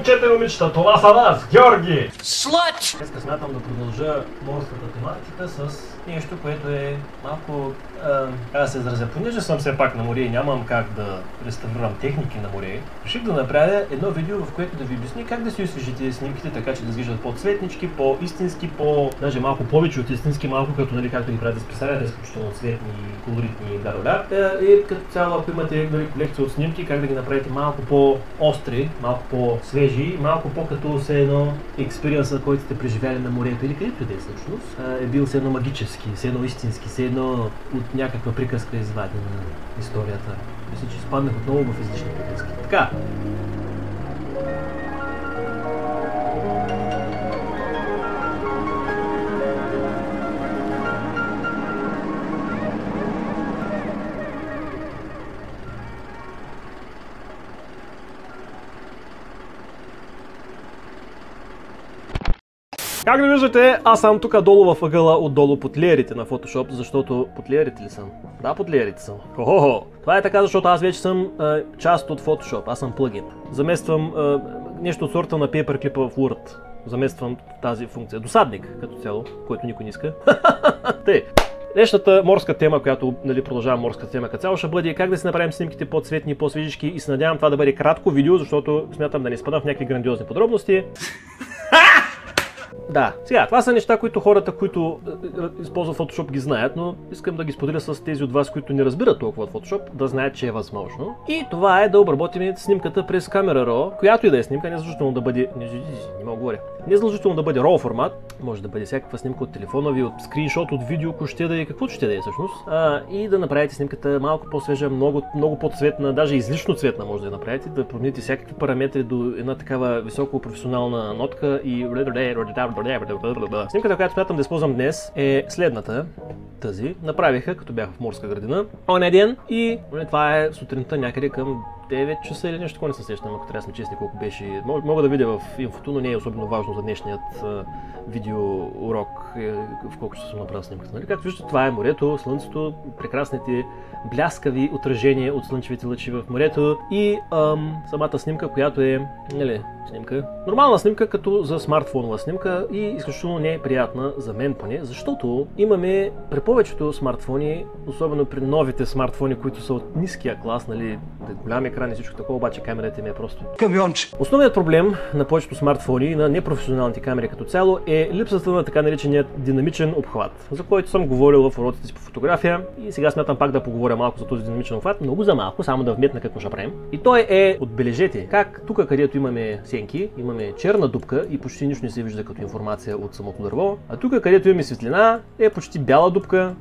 Момчета и момичета! Това са аз, Георги! Slut! Днеска смятам да продължа морската тематика с нещо, което е малко, а, как да се изразя, понеже съм все пак на море и нямам как да реставрирам техники на море, реших да направя едно видео, в което да ви обясня как да си освежите снимките, така че да изглеждат по-цветнички, по-истински, по... даже малко повече от истински, малко като, нали, както ги правите с писарята, изключително цветни, колоритни, да, да, да. И като цяло, ако имате нали, колекция от снимки, как да ги направите малко по-остри, малко по-свежи, малко по-като все едно експириенса, който сте преживяли на морето или където и е всъщност, е бил все едно магически, все едно истински, все едно от някаква приказка извадена историята. Мисля, че изпаднах отново в излишни приказки. Така, Как да виждате, аз съм тук долу в ъгъла отдолу под леерите на Photoshop, защото под леерите ли съм? Да, под леерите съм. Хо-хо-хо. Това е така, защото аз вече съм а, част от Photoshop, аз съм плъгин. Замествам а, нещо от сорта на Paperclip в Word. Замествам тази функция. Досадник, като цяло, който никой не иска. Тъй. Днешната морска тема, която нали, продължавам морската тема като цяло, ще бъде как да си направим снимките по-цветни, по-свежички и се надявам това да бъде кратко видео, защото смятам да не спадам в някакви грандиозни подробности. Да, сега, това са неща, които хората, които е, е, използват Photoshop ги знаят, но искам да ги споделя с тези от вас, които не разбират толкова от Photoshop, да знаят, че е възможно. И това е да обработим снимката през камера RAW, която и да е снимка, не задължително да бъде... Не, не мога говоря. Не задължително да бъде RAW формат, може да бъде всякаква снимка от телефона ви, от скриншот, от видео, ако ще да е, каквото ще да е всъщност. А, и да направите снимката малко по-свежа, много, много по-цветна, даже излишно цветна може да я направите, да промените всякакви параметри до една такава високо професионална нотка и Снимката, която смятам да използвам днес е следната. Тази. Направиха, като бях в морска градина. Оня ден и това е сутринта някъде към 9 часа или нещо такова не се сещам, ако трябва да сме честни колко беше. Мога да видя в инфото, но не е особено важно за днешният видео урок, е, в колко часа съм направил снимката. Нали? Както виждате, това е морето, слънцето, прекрасните бляскави отражения от слънчевите лъчи в морето и ам, самата снимка, която е нали, снимка. Нормална снимка, като за смартфонова снимка и изключително неприятна за мен поне, защото имаме при повечето смартфони, особено при новите смартфони, които са от ниския клас, нали, голям екран и всичко такова, обаче камерата им е просто камионче. Основният проблем на повечето смартфони и на непрофесионалните камери като цяло е липсата на така нареченият динамичен обхват, за който съм говорил в уроците си по фотография и сега смятам пак да поговоря малко за този динамичен обхват, много за малко, само да вметна какво ще правим. И той е, отбележете, как тук където имаме сенки, имаме черна дупка и почти нищо не се вижда като информация от самото дърво, а тук където имаме светлина е почти бяла дупка,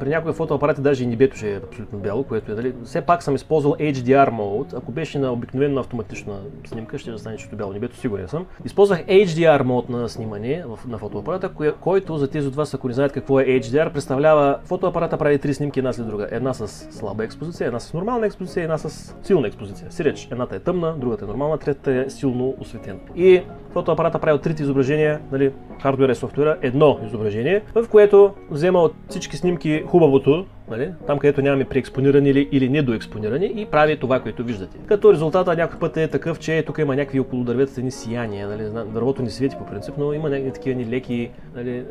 при някои фотоапарати даже и небето ще е абсолютно бяло, което е, дали, все пак съм използвал HDR мод, ако беше на обикновена автоматична снимка, ще да стане чето бяло небето, сигурен съм. Използвах HDR мод на снимане на фотоапарата, който за тези от вас, ако не знаят какво е HDR, представлява фотоапарата прави три снимки една след друга. Една с слаба експозиция, една с нормална експозиция, една с силна експозиция. Сиреч, едната е тъмна, другата е нормална, третата е силно осветена. И фотоапарата прави от трите изображения, нали, хардуера и софтуера, едно изображение, в което взема от всички снимки хубавото, нали, там където нямаме преекспонирани или, или недоекспонирани и прави това, което виждате. Като резултата някой път е такъв, че тук има някакви около дърветата ни сияния, нали, дървото ни свети по принцип, но има някакви такива ни леки нали,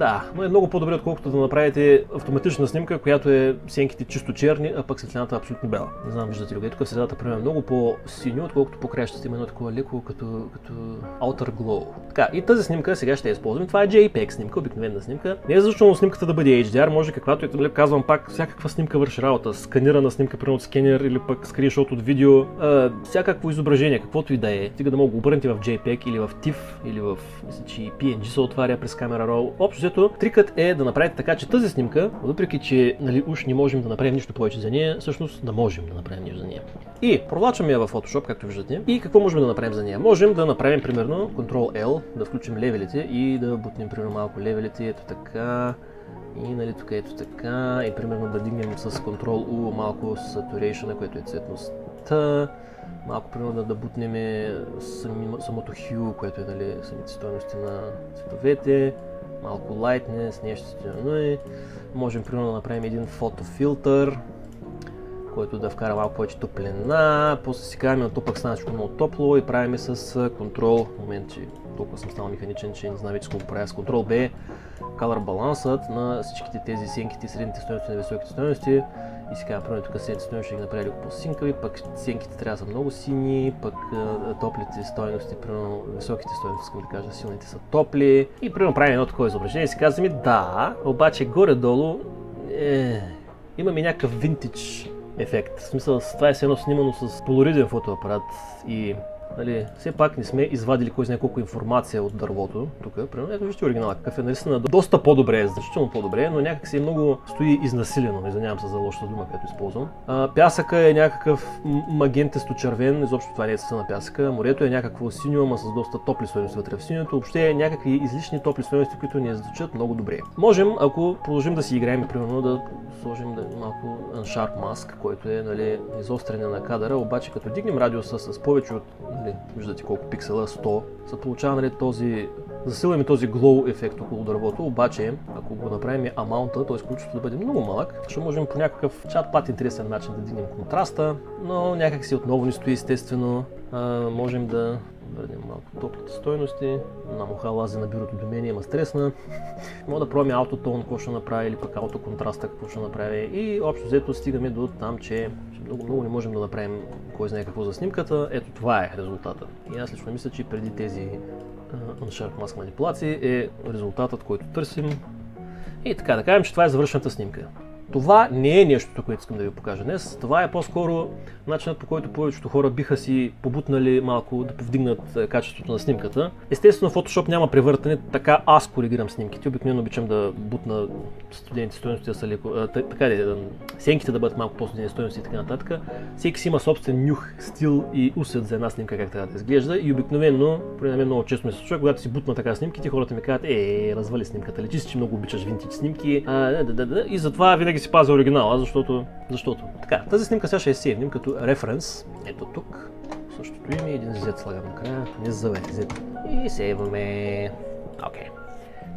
да, но е много по-добре, отколкото да направите автоматична снимка, която е сенките чисто черни, а пък светлината е абсолютно бяла. Не знам, виждате ли, тук в средата примерно е много по-синьо, отколкото по краищата има едно такова леко като, като outer glow. Така, и тази снимка сега ще я използвам. Това е JPEG снимка, обикновена снимка. Не е защото снимката да бъде HDR, може каквато е, казвам пак, всякаква снимка върши работа. Сканирана снимка, примерно от скенер или пък скриншот от видео, а, всякакво изображение, каквото и да е. Стига да мога го обърнете в JPEG или в TIFF или в, мисля, че PNG се отваря през камера RAW. Общо взето, трикът е да направите така, че тази снимка, въпреки че нали, уж не можем да направим нищо повече за нея, всъщност да можем да направим нещо за нея. И провлачваме я в Photoshop, както виждате. И какво можем да направим за нея? Можем да направим примерно Ctrl L, да включим левелите и да бутнем примерно малко левелите, ето така. И нали тук ето така. И примерно да дигнем с Ctrl U малко Saturation, което е цветността малко примерно да, да бутнем самото hue, което е нали, самите стоености на цветовете малко lightness, нещо стилно и можем примерно да направим един фотофилтър. който да вкара малко повече топлина, после си караме на то пък стана много топло и правиме с контрол, момент, че толкова съм станал механичен, че не знам вече какво правя. С контрол B, color балансът на всичките тези сенките, средните стоености на високите стоености и примерно тук сенките стоености ще ги направя леко по-синкави, пък сенките трябва да са много сини, пък топлите стоености, примерно високите стоености, искам да кажа, силните са топли и примерно правим едно такова изображение и си казваме да, обаче горе-долу е, имаме някакъв винтидж ефект. В смисъл, това е едно снимано с полуриден фотоапарат и Нали, все пак не сме извадили кой знае колко информация от дървото. Тук, примерно, ето вижте оригинала, какъв е наистина доста по-добре, значително по-добре, но някак си е много стои изнасилено, извинявам се за лошата дума, която използвам. А, пясъка е някакъв магентесто червен, изобщо това не е на пясъка. Морето е някакво синьо, ама с доста топли стоености вътре в синьото. Въобще е някакви излишни топли стоености, които ни звучат много добре. Можем, ако продължим да си играем, примерно, да сложим да, малко Unsharp Mask, който е нали, изостряне на кадъра, обаче като дигнем радиуса с повече от нали, виждате колко пиксела, 100, се получава нали, този, засилваме този glow ефект около дървото, обаче ако го направим амаунта, т.е. количеството да бъде много малък, ще можем по някакъв чат пат интересен начин да дигнем контраста, но някак си отново ни стои естествено. А, можем да върнем малко топлите стойности. На муха лази на бюрото до мен, има стресна. Мога да пробваме аутотон, какво ще направи или пък аутоконтраста, какво ще направи. И общо взето стигаме до там, че много, много не можем да направим кой знае какво за снимката. Ето това е резултата. И аз лично мисля, че преди тези uh, Unsharp Mask манипулации е резултатът, който търсим. И така, да кажем, че това е завършената снимка. Това не е нещото, което искам да ви покажа днес. Това е по-скоро начинът по който повечето хора биха си побутнали малко да повдигнат е, качеството на снимката. Естествено, Photoshop няма превъртане, така аз коригирам снимките. Обикновено обичам да бутна студените стоености са леко, а, така да, сенките да бъдат малко по-студени стоености и така нататък. Всеки си има собствен нюх, стил и усет за една снимка как трябва да изглежда и обикновено, при мен много често ми се случва, когато си бутна така снимките, хората ми казват, е, развали снимката, лечи си, че много обичаш винтич снимки, а, да, да, да, и затова винаги си пазя оригинала, защото, защото. Така, тази снимка сега ще я сейвнем като референс. Ето тук. Същото име, един Z слагам накрая, не заве Z. И сейваме. Окей. Okay.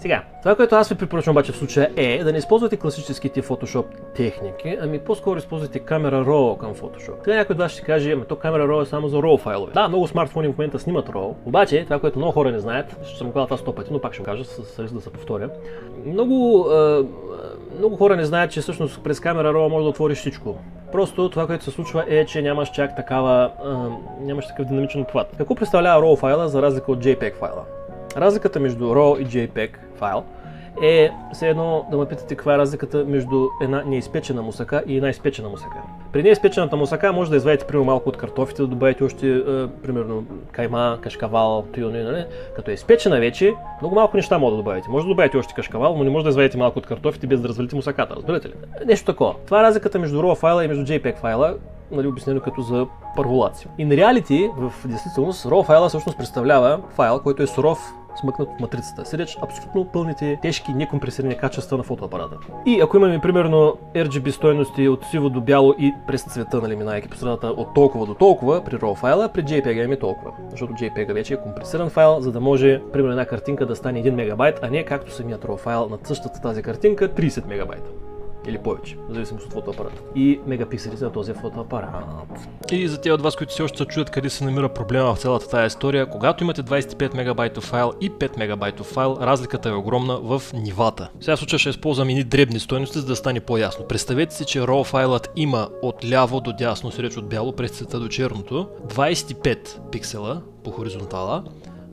Сега, това, което аз ви препоръчвам обаче в случая е да не използвате класическите Photoshop техники, ами по-скоро използвайте камера RAW към Photoshop. Сега някой от вас ще каже, ами то камера RAW е само за RAW файлове. Да, много смартфони в момента снимат RAW, обаче това, което много хора не знаят, ще съм казал това сто пъти, но пак ще го кажа, с риск да се повторя. Много, е, много хора не знаят, че всъщност през камера RAW може да отвориш всичко. Просто това, което се случва е, че нямаш чак такава, е, нямаш такъв динамичен обхват. Какво представлява RAW файла за разлика от JPEG файла? Разликата между RAW и JPEG файл е все едно да ме питате каква е разликата между една неизпечена мусака и една изпечена мусака. При неизпечената мусака може да извадите примерно малко от картофите, да добавите още е, примерно кайма, кашкавал, тиони, нали? Като е изпечена вече, много малко неща може да добавите. Може да добавите още кашкавал, но не може да извадите малко от картофите без да развалите мусаката, разбирате ли? Нещо такова. Това е разликата между RAW файла и между JPEG файла, нали, обяснено като за първолация. И на реалити, в действителност, RAW файла всъщност представлява файл, който е суров смъкнат от матрицата. Сиреч абсолютно пълните, тежки, некомпресирани качества на фотоапарата. И ако имаме примерно RGB стойности от сиво до бяло и през цвета, нали, минайки по средата от толкова до толкова при RAW файла, при JPEG имаме толкова. Защото JPEG вече е компресиран файл, за да може примерно една картинка да стане 1 мегабайт, а не както самият RAW файл на същата тази картинка 30 мегабайта или повече, в зависимост от фотоапарата. И мегапикселите на този фотоапарат. И за тези от вас, които все още се чуят къде се намира проблема в цялата тази история, когато имате 25 мегабайтов файл и 5 мегабайтов файл, разликата е огромна в нивата. Сега в случая ще използвам едни дребни стойности, за да стане по-ясно. Представете си, че RAW файлът има от ляво до дясно, среч от бяло през цвета до черното, 25 пиксела по хоризонтала,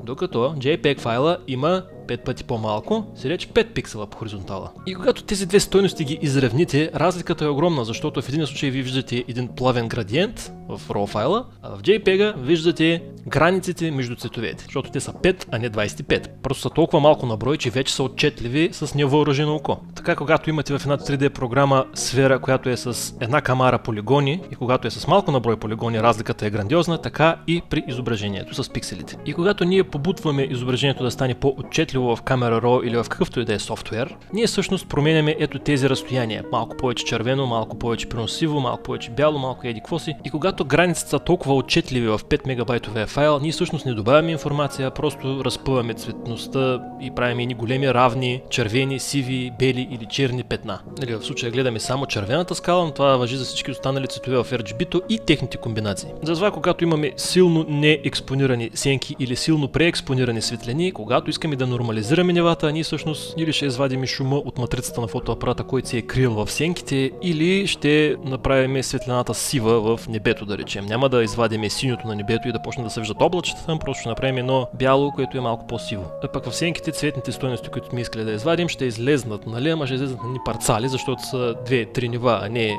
докато JPEG файла има 5 пъти по-малко, се рече 5 пиксела по хоризонтала. И когато тези две стойности ги изравните, разликата е огромна, защото в един случай ви виждате един плавен градиент в RAW файла, а в JPEG виждате границите между цветовете, защото те са 5, а не 25. Просто са толкова малко на брой, че вече са отчетливи с невъоръжено око. Така когато имате в една 3D програма сфера, която е с една камара полигони и когато е с малко на брой полигони, разликата е грандиозна, така и при изображението с пикселите. И когато ние побутваме изображението да стане по-отчетливо в Camera Raw или в какъвто и да е софтуер, ние всъщност променяме ето тези разстояния. Малко повече червено, малко повече преносиво, малко повече бяло, малко еди какво си. И когато границите са толкова отчетливи в 5 мегабайтовия файл, ние всъщност не добавяме информация, просто разпъваме цветността и правим едни големи равни, червени, сиви, бели или черни петна. Нали, в случая гледаме само червената скала, но това въжи за всички останали цветове в RGB-то и техните комбинации. Затова, когато имаме силно неекспонирани сенки или силно преекспонирани светлини, когато искаме да нормализираме нивата, ние всъщност или ще извадим шума от матрицата на фотоапарата, който се е крил в сенките, или ще направим светлината сива в небето, да речем. Няма да извадим синьото на небето и да почне да се виждат облачета, просто ще направим едно бяло, което е малко по-сиво. А пък в сенките цветните стоености, които сме искали да извадим, ще излезнат, нали? Ама ще излезнат на ни парцали, защото са две-три нива, а не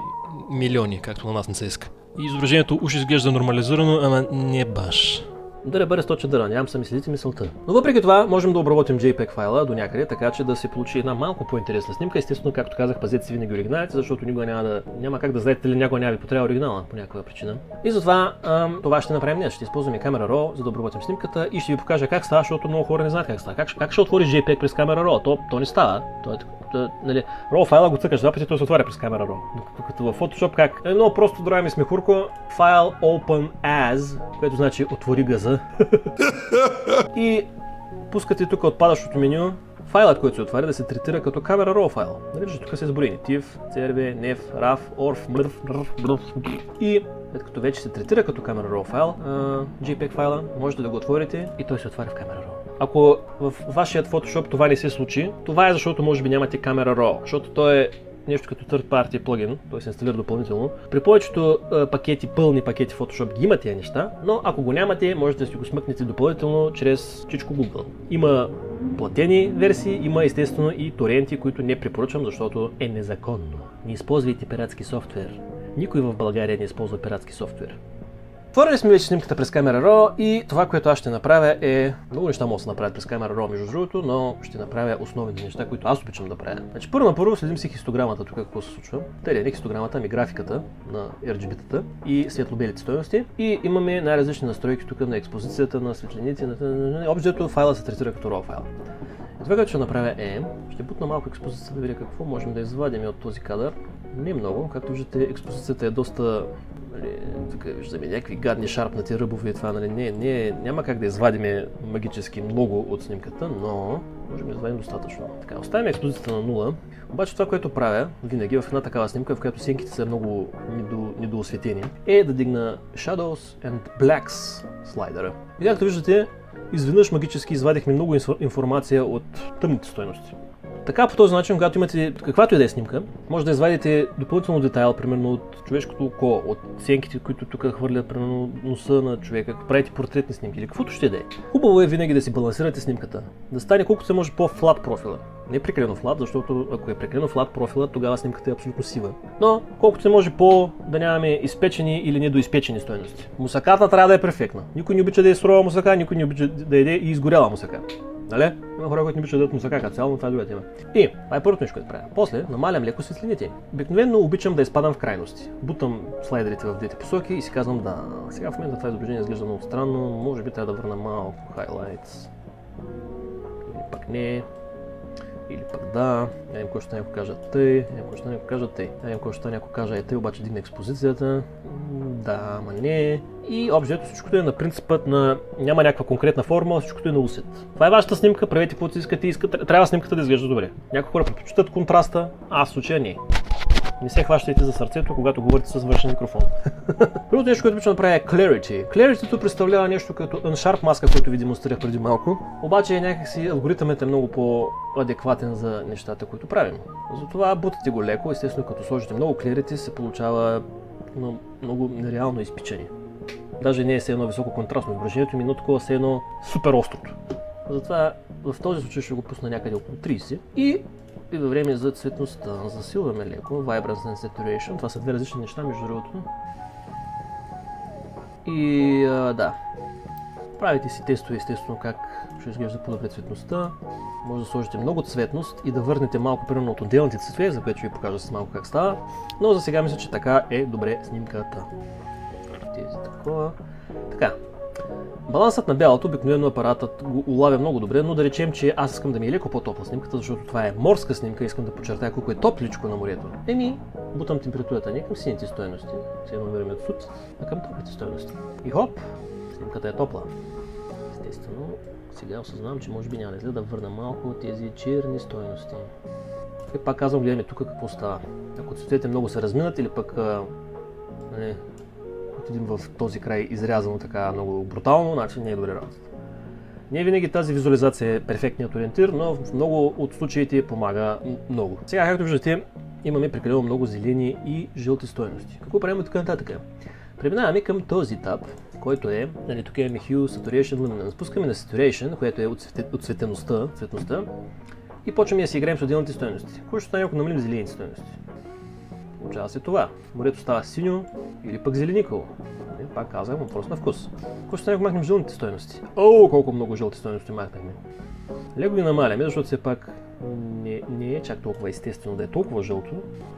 милиони, както на нас не се иска. И изображението уж изглежда нормализирано, ама не баш. Да не бъде 100 чедъра, нямам са мислите мисълта. Но въпреки това, можем да обработим JPEG файла до някъде, така че да се получи една малко по-интересна снимка. Естествено, както казах, пазете си винаги оригиналите, защото никога няма, да, няма как да знаете дали някой няма ви потребва оригинала по някаква причина. И затова ам, това ще направим днес. Ще използваме камера RAW, за да обработим снимката и ще ви покажа как става, защото много хора не знаят как става. Как, как ще отвориш JPEG през камера RAW? То, то не става. То е, нали, RAW файла го цъкаш два пъти, той се отваря през камера RAW. Докато в Photoshop как? Е много просто драем с мехурко. Файл Open As, което значи отвори газа. И пускате тук отпадащото меню файлът, който се отваря, да се третира като камера RAW файл. Нали, тук са изброени TIFF, CRV, NEF, RAW, ORF, MRF, и след като вече се третира като камера RAW файл, JPEG файла, можете да го отворите и той се отваря в камера RAW. Ако в вашият Photoshop това не се случи, това е защото може би нямате камера RAW, защото той е нещо като third party плагин, се инсталира допълнително. При повечето а, пакети, пълни пакети Photoshop ги има тези неща, но ако го нямате, можете да си го смъкнете допълнително чрез чичко Google. Има платени версии, има естествено и торенти, които не препоръчвам, защото е незаконно. Не използвайте пиратски софтуер. Никой в България не използва пиратски софтуер. Отворили сме вече снимката през камера RAW и това, което аз ще направя е... Много неща могат да се направят през камера RAW, между другото, но ще направя основните неща, които аз обичам да правя. Значи първо на първо следим си хистограмата тук, какво се случва. Те не хистограмата, ами графиката на RGB-тата и светло-белите стоености. И имаме най-различни настройки тук на експозицията, на светлините, на... Общо файла се третира като RAW файл. Това, което ще направя е, ще бутна малко експозицията да видя какво можем да извадим от този кадър. Не много, както виждате, експозицията е доста нали, тук виждаме някакви гадни шарпнати ръбове и това, нали, не, не, няма как да извадиме магически много от снимката, но можем да извадим достатъчно. Така, оставяме експозицията на нула, обаче това, което правя винаги в една такава снимка, в която сенките са много недо, недоосветени, е да дигна Shadows and Blacks слайдера. И както виждате, изведнъж магически извадихме много информация от тъмните стоености. Така по този начин, когато имате каквато и да е снимка, може да извадите допълнително детайл, примерно от човешкото око, от сенките, които тук хвърлят примерно носа на човека, правите портретни снимки или каквото ще да е. Хубаво е винаги да си балансирате снимката, да стане колкото се може по-флат профила. Не прекалено флат, защото ако е прекалено флат профила, тогава снимката е абсолютно сива. Но колкото се може по да нямаме изпечени или недоизпечени стоености. Мусаката трябва да е перфектна. Никой не обича да е сурова мусака, никой не обича да яде и изгоряла мусака. Нали? Има хора, които не обичат да дадат мусака като цяло, но това е друга тема. И, това е първото нещо, което правя. После намалям леко светлините. Обикновено обичам да изпадам в крайности. Бутам слайдерите в двете посоки и си казвам, да, сега в момента това изображение изглежда много странно, може би трябва да върна малко хайлайтс. Или пък не. Или пък да, няма кой ще някой кажа тъй, няма кой ще някой кажа тъй. Няма кой ще някой кажа е тъй, обаче дигне експозицията. Да, ама не. И общо всичкото е на принципът на няма някаква конкретна форма, всичкото е на усет. Това е вашата снимка, правете каквото искате, искате. Трябва снимката да изглежда добре. Някои хора предпочитат контраста, а в случая не. Не се хващайте за сърцето, когато говорите с външен микрофон. Другото нещо, което обичам да направя е Clarity. Clarity представлява нещо като Unsharp маска, който ви демонстрирах преди малко. Обаче някакси алгоритъмът е много по-адекватен за нещата, които правим. Затова бутате го леко, естествено като сложите много Clarity се получава много нереално изпичане. Даже не е все едно високо контрастно изображението ми, но такова все едно супер острото. Затова в този случай ще го пусна някъде около 30 и и във време за цветността засилваме леко Vibrance and Saturation. Това са две различни неща, между другото. И а, да, правите си тестове естествено как ще изглежда по-добре цветността. Може да сложите много цветност и да върнете малко примерно от отделните цветове, за което ви покажа с малко как става. Но за сега мисля, че така е добре снимката. Тези такова. Така. Балансът на бялото обикновено апаратът го улавя много добре, но да речем, че аз искам да ми е леко по-топла снимката, защото това е морска снимка, искам да подчертая колко е топличко на морето. Еми, бутам температурата не към сините стоености, се намираме от суд, а към топлите стоености. И хоп, снимката е топла. Естествено, сега осъзнавам, че може би няма да излезе да върна малко от тези черни стоености. И пак казвам, гледаме тук какво става. Ако цветете много се разминат или пък а, нали, отидем в този край изрязано така много брутално, значи не е добре работа. Не винаги тази визуализация е перфектният ориентир, но в много от случаите помага много. Сега, както виждате, имаме прекалено много зелени и жълти стоености. Какво правим от тук нататък? Преминаваме към този етап, който е, нали, тук имаме Hue, Saturation, Luminance. Спускаме на Saturation, което е отсветеността, цветността, и почваме да си играем с отделните стоености. Какво ще стане, ако намалим зелените стоености? Получава се това. Морето става синьо или пък зелениково. Нали, пак казвам, въпрос на вкус. Какво ще ако махнем жълтите стоености? О, колко много жълти стоености махнахме. Леко ги намаляме, защото все пак не, не е чак толкова естествено да е толкова жълто.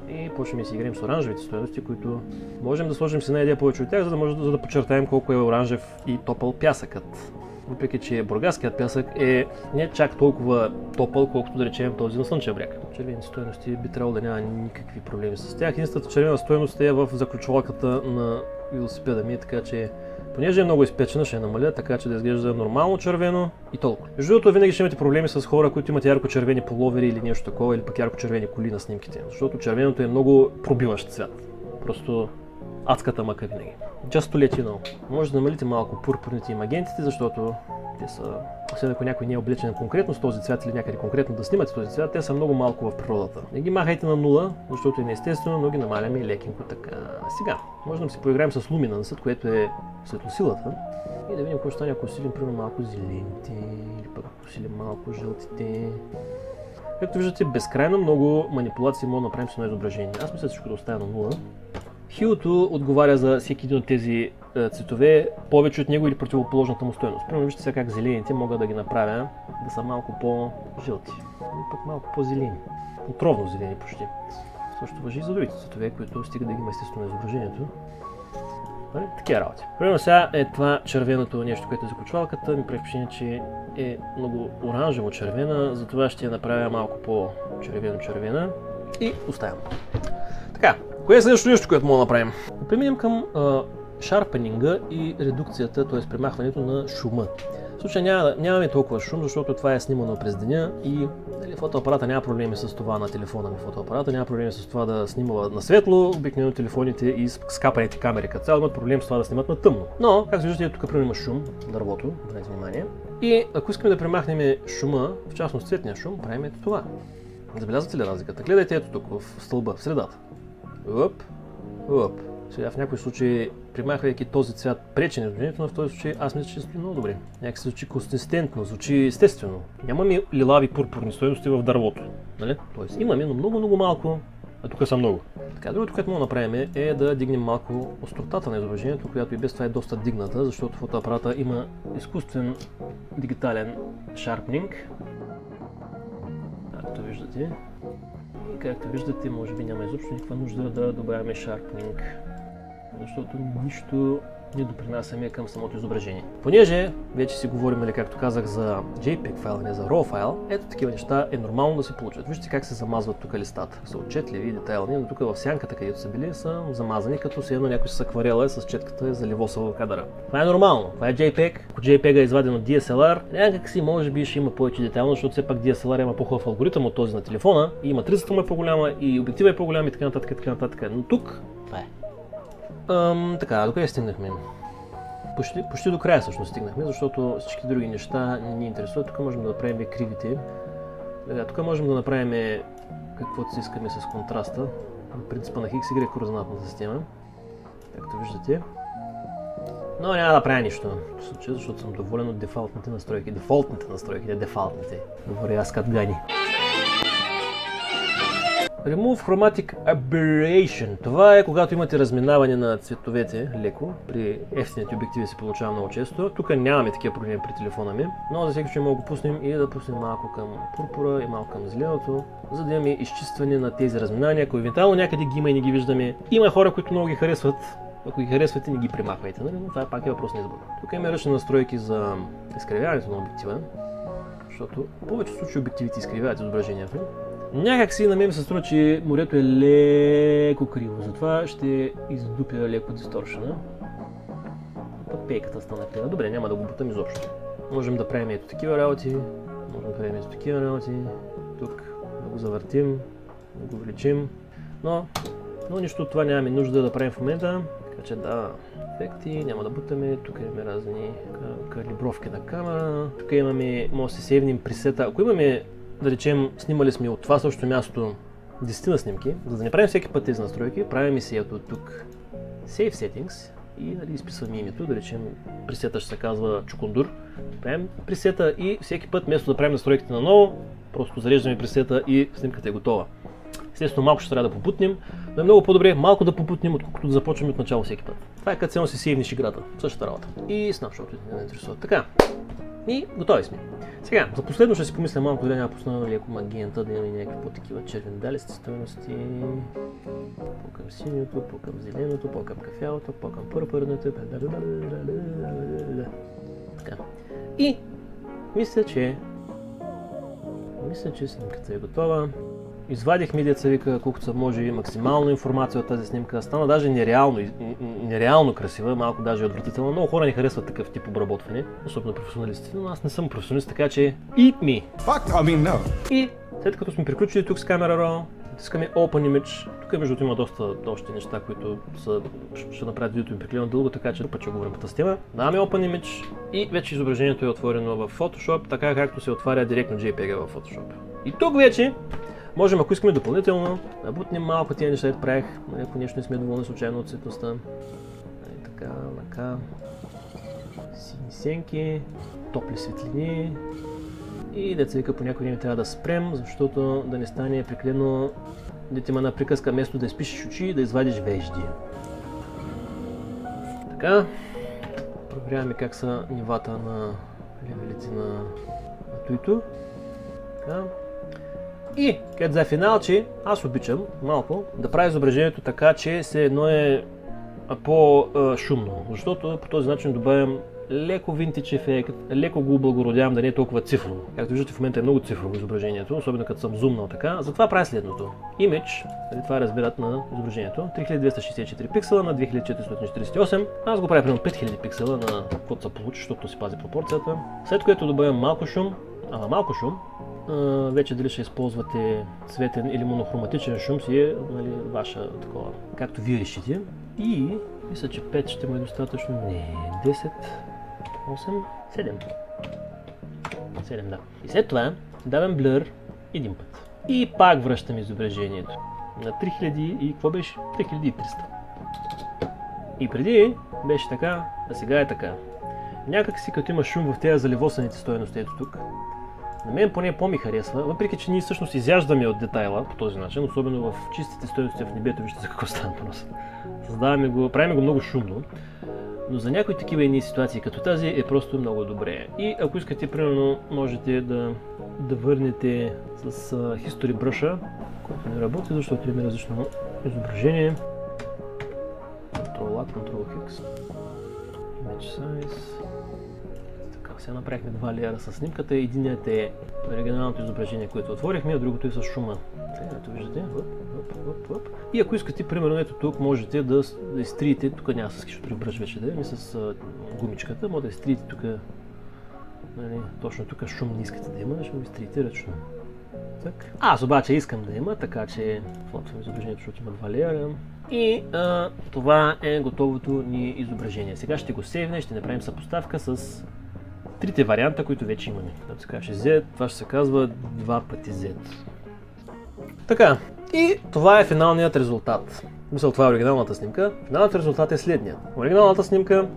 И почваме да си играем с оранжевите стоености, които можем да сложим с една идея повече от тях, за да може за да подчертаем колко е оранжев и топъл пясъкът въпреки че бургаският пясък е не чак толкова топъл, колкото да речем този на Слънчев бряг. Червени стоености би трябвало да няма никакви проблеми с тях. Единствената червена стоеност е в заключвалката на велосипеда ми, така че понеже е много изпечена, ще я намаля, така че да изглежда нормално червено и толкова. Между другото, винаги ще имате проблеми с хора, които имат ярко-червени половери или нещо такова, или пък ярко-червени коли на снимките, защото червеното е много пробиващ цвят. Просто адската мъка винаги. Just to you know. Може да намалите малко пурпурните и магентите, защото те са, освен ако някой не е облечен конкретно с този цвят или някъде конкретно да снимате този цвят, те са много малко в природата. Не ги махайте на нула, защото е неестествено, но ги намаляме лекенко така. Сега, може да си поиграем с луминансът, което е светлосилата. И да видим какво ще стане, ако усилим примерно малко зелените или пък ако усилим малко жълтите. Както виждате, безкрайно много манипулации може да направим с едно изображение. Аз мисля всичко да оставя на нула. Хилото отговаря за всеки един от тези е, цветове повече от него или противоположната му стоеност. Примерно вижте сега как зелените мога да ги направя да са малко по-жълти. Или пък малко по-зелени. Отровно зелени почти. Също въжи и за другите цветове, които стига да ги има естествено на изображението. Нали? Такива работи. Примерно сега е това червеното нещо, което е за кочвалката. Ми прави впечатление, че е много оранжево червена, затова ще я направя малко по-червено-червена и оставям. Така, Кое е следващото нещо, което мога да направим? Да преминем към а, шарпенинга и редукцията, т.е. премахването на шума. В случая няма, нямаме толкова шум, защото това е снимано през деня и нали, фотоапарата няма проблеми с това на телефона ми фотоапарата, няма проблеми с това да снима на светло, обикновено телефоните и скапаните камери като цяло имат проблем с това да снимат на тъмно. Но, както виждате, тук има шум, дървото, обърнете внимание. И ако искаме да премахнем шума, в частност цветния шум, правим ето това. Забелязвате ли разликата? Гледайте ето тук, в стълба, в средата. Оп, оп. Сега в някои случаи, примахвайки този цвят, пречи на изображението, но в този случай аз мисля, че звучи много добре. Някак се звучи консистентно, звучи естествено. Нямаме лилави пурпурни стоености в дървото. Нали? Тоест имаме, но много, много малко, а тук са много. Така, другото, което мога да направим е да дигнем малко остротата на изображението, която и без това е доста дигната, защото фотоапарата има изкуствен дигитален шарпнинг. Както виждате, както виждате, може би няма изобщо никаква нужда да добавяме шарпнинг, защото нищо не допринасяме към самото изображение. Понеже вече си говорим, нали, както казах, за JPEG файл, не за RAW файл, ето такива неща е нормално да се получат. Вижте как се замазват тук листата. Са отчетливи и детайлни, но тук в сянката, където са били, са замазани, като се едно някой с акварела с четката е заливосал кадъра. Това е нормално. Това е JPEG. Ако JPEG е изваден от DSLR, някак си може би ще има повече детайлно, защото все пак DSLR има по-хубав алгоритъм от този на телефона и матрицата му е по-голяма и обектива е по-голям и така нататък, и така нататък. Но тук това е. Ам, така, до къде стигнахме? Почти, почти до края всъщност стигнахме, защото всички други неща не ни интересуват. Тук можем да направим кривите. Сега, тук можем да направим каквото си искаме с контраста. Принципа на Хикс Y координатната система. Както виждате. Но няма да правя нищо в случая, защото съм доволен от дефалтните настройки. Дефолтните настройки, не дефалтните. Говоря аз като гани. Remove Chromatic Aberration. Това е когато имате разминаване на цветовете леко. При ефтините обективи се получава много често. Тук нямаме такива проблеми при телефона ми, но за всеки случай мога да пуснем и да пуснем малко към пурпура и малко към зеленото, за да имаме изчистване на тези разминавания. Ако евентуално някъде ги има и не ги виждаме, има хора, които много ги харесват Ако ги харесвате, не ги примахвайте, нали? но това пак е въпрос на избор. Тук има ръчни настройки за изкривяването на обектива, защото в повечето случаи обективите изкривяват изображението. Някак си на мен се струва, че морето е леко криво, затова ще издупя леко дисторшена. Пейката стана крива. Добре, няма да го бутам изобщо. Можем да правим ето такива работи, можем да правим ето такива работи. Тук да го завъртим, да го увеличим. Но, но нищо от това нямаме нужда да правим в момента. Така че да, ефекти, няма да бутаме. Тук имаме разни калибровки на камера. Тук имаме, може да се сейвнем пресета. Ако имаме, да речем, снимали сме от това същото място 10 на снимки, за да не правим всеки път тези настройки, правим си ето тук Save Settings и нали, изписваме името, да речем пресета ще се казва Чукундур. Правим пресета и всеки път, вместо да правим настройките наново, просто зареждаме пресета и снимката е готова. Естествено, малко ще трябва да попутнем, но е много по-добре малко да попутнем, отколкото да започваме от начало всеки път. Това е като цяло си сейвниш играта. Същата работа. И снапшоти не ме интересуват. Така. И готови сме. Сега, за последно ще си помисля малко дали няма пусна леко магиента, да имаме някакви по-такива червени далисти стоености. По-към синьото, по-към зеленото, по-към кафялото, по-към пърпърното. Така. И мисля, че мисля, че снимката е готова. Извадихме деца вика, колкото се може максимално информация от тази снимка. Стана даже нереално, нереално красива, малко даже отвратителна. Много хора не харесват такъв тип обработване, особено професионалисти, но аз не съм професионалист, така че eat me. Fuck, I mean no. И след като сме приключили тук с камера RAW, натискаме Open Image. Тук между има доста още неща, които са, ще направят видеото ми прекалено дълго, така че път ще говорим по тази тема. Даваме Open Image и вече изображението е отворено в Photoshop, така както се отваря директно JPEG в Photoshop. И тук вече Можем, ако искаме допълнително, да бутнем малко тия неща, правих, ако нещо не сме доволни случайно от цветността. Ай, така, така. Сини сенки, топли светлини. И деца вика по някой време трябва да спрем, защото да не стане прекалено дете има на приказка, вместо да изпишеш очи, да извадиш вежди. Така, проверяваме как са нивата на левелите на, на туито. Така. И, където за финал, че аз обичам малко да правя изображението така, че се едно е по-шумно, защото по този начин добавям леко винтич ефект, леко го облагородявам да не е толкова цифрово. Както виждате в момента е много цифрово изображението, особено като съм зумнал така. Затова правя следното. Image, нали, това е разбират на изображението, 3264 пиксела на 2448. Аз го правя примерно 5000 пиксела на каквото се получи, защото си пази пропорцията. След което добавям малко шум, ама малко шум, вече дали ще използвате цветен или монохроматичен шум си е нали, ваша такова, както вие решите. И мисля, че 5 ще му е достатъчно. Не, 10, 8, 7. 7, да. И след това давам блър един път. И пак връщам изображението на 3000 и какво беше? 3300. И преди беше така, а сега е така. Някак си като има шум в тези заливосаните стоености ето тук, на мен поне по-ми харесва, въпреки че ние всъщност изяждаме от детайла по този начин, особено в чистите стоености в небето, вижте за какво става въпрос. Създаваме го, правим го много шумно, но за някои такива едни ситуации като тази е просто много добре. И ако искате, примерно, можете да, да върнете с History Brush, който не работи, защото има различно изображение. Ctrl-A, Ctrl-X. Image Size. Сега направихме два леера с снимката. Единият е оригиналното изображение, което отворихме, а другото е с шума. Ето виждате. Въп, въп, въп, въп. И ако искате, примерно, ето тук можете да, да изтриете, тук няма с хищото бръж вече да е, с а, гумичката, може да изтриете тук, нали, точно тук шум не искате да има, ще го изтриете ръчно. Так. Аз обаче искам да има, така че фотвам изображението, защото има два леера. И а, това е готовото ни изображение. Сега ще го сейвне, ще направим съпоставка с трите варианта, които вече имаме. Да се каже Z, това ще се казва 2 пъти Z. Така, и това е финалният резултат. Мисля, това е оригиналната снимка. Финалният резултат е следният. Оригиналната снимка,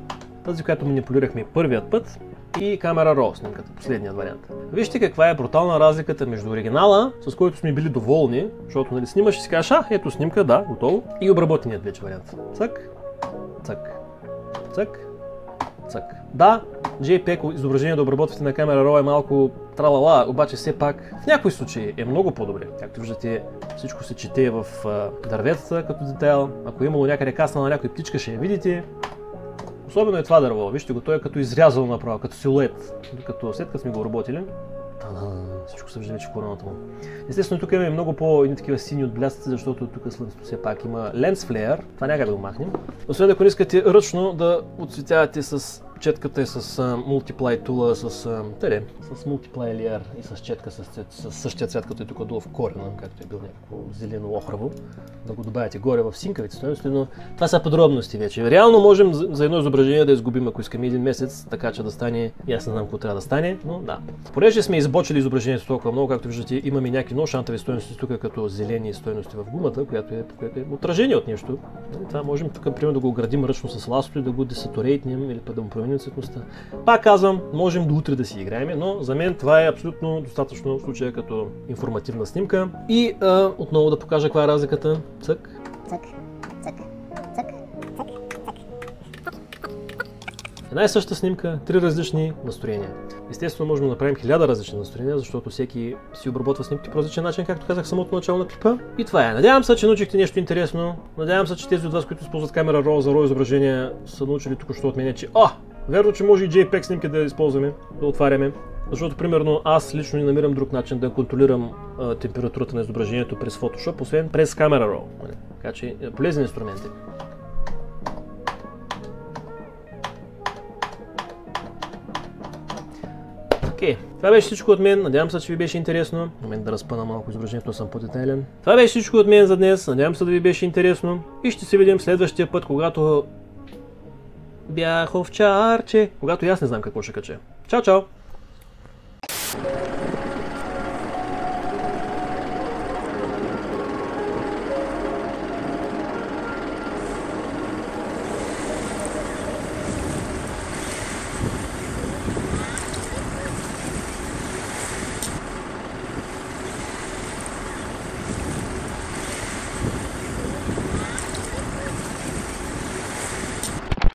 тази, която манипулирахме първият път, и камера RAW снимката, последният вариант. Вижте каква е брутална разликата между оригинала, с който сме били доволни, защото нали, снимаш и си кажеш, а, ето снимка, да, готово, и обработеният вече вариант. Цък, цък, цък, Цък. Да, JPEG изображение да обработвате на камера RAW е малко тралала, обаче все пак в някои случаи е много по-добре. Както виждате, всичко се чете в дърветата като детайл. Ако е имало някъде касна на някой птичка, ще я видите. Особено е това дърво. Вижте го, той е като изрязал направо, като силует. Като след като сме го работили. Всичко се вижда вече короната му. Естествено, тук имаме много по-едни такива сини отблясъци, защото тук слънцето все пак има Lens Flare. Това някак да го махнем. Освен ако не искате ръчно да отцветявате с Четката е с uh, Multiply тула, с, uh, тъде, с Multiply Layer и с четка с, с, с същия цвят, като е тук долу в корена, както е бил някакво зелено охраво, да го добавите горе в синкавите стоености, но това са подробности вече. Реално можем за, едно изображение да изгубим, ако искаме един месец, така че да стане, и аз не знам какво трябва да стане, но да. Понеже сме избочили изображението толкова много, както виждате, имаме някакви много шантови стоености тук, като зелени стоености в гумата, която е, която е отражение от нещо. Това можем тук, например, да го градим ръчно с ласто и да го десатурейтнем или да му променим цветността. Пак казвам, можем до утре да си играем, но за мен това е абсолютно достатъчно в случая като информативна снимка. И а, отново да покажа каква е разликата. Цък. Цък. Цък. Цък. Цък. Една и съща снимка, три различни настроения. Естествено, можем да направим хиляда различни настроения, защото всеки си обработва снимките по различен начин, както казах в самото начало на клипа. И това е. Надявам се, че научихте нещо интересно. Надявам се, че тези от вас, които използват камера RAW за RAW изображения, са научили тук що от мен, че о, Верно, че може и JPEG снимки да използваме, да отваряме. Защото, примерно, аз лично не намирам друг начин да контролирам а, температурата на изображението през Photoshop, освен през Camera Raw. Така че, е, инструменти. Окей, okay. това беше всичко от мен. Надявам се, че ви беше интересно. Момент да разпъна малко изображението, съм по-детайлен. Това беше всичко от мен за днес. Надявам се да ви беше интересно. И ще се видим следващия път, когато Бях овчарче. Когато и аз не знам какво ще кача. Чао, чао!